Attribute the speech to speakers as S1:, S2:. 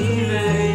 S1: even